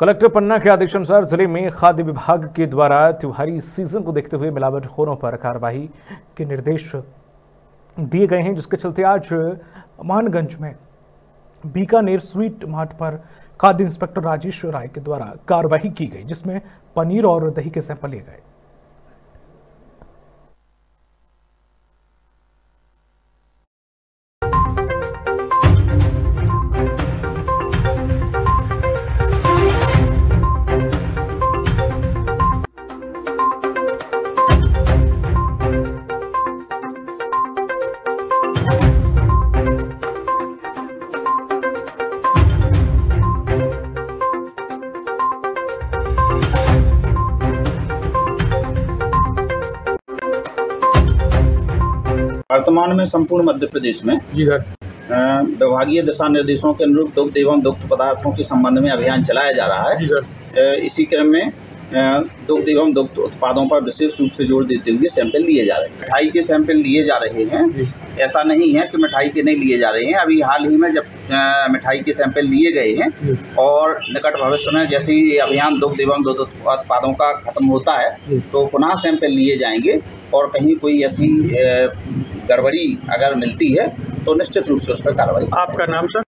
Collector पन्ना के आदेश अनुसार ज़िले में खाद्य विभाग के द्वारा त्योहारी सीज़न को देखते हुए मिलावटखोरों पर कार्रवाई के निर्देश दिए गए हैं, जिसके चलते आज मानगंज में बीकानेर स्वीट मार्ट पर खाद्य इंस्पेक्टर राजेश राय के द्वारा कार्रवाई की गई, जिसमें पनीर और दही के सैंपल लिए गए। वर्तमान में संपूर्ण मध्य प्रदेश में जी सर। विभागीय दिशा निर्देशों के अनुरूप दुग्ध एवं दुग्ध पदार्थों के संबंध में अभियान चलाया जा रहा है। जी सर। इसी क्रम में दुग्ध एवं दुग्ध उत्पादों पर विशेष रूप से ज़ोर देते हुए सैंपल लिए जा रहे हैं। मिठाई के सैंपल लिए जा रहे हैं। ऐसा नहीं है कि मिठाई के नहीं लिए जा रहे हैं। अभी हाल ही में जब मिठाई के सैंपल लिए गए हैं और निकट भविष्य में जैसे ही अभियान दुग्ध एवं दुग्ध उत्पादों का खत्म होता है तो पुनः सैंपल लिए जाएँगे और कहीं कोई ऐसी गड़बड़ी अगर मिलती है तो निश्चित रूप से उस पर कार्रवाई आपका नाम सर?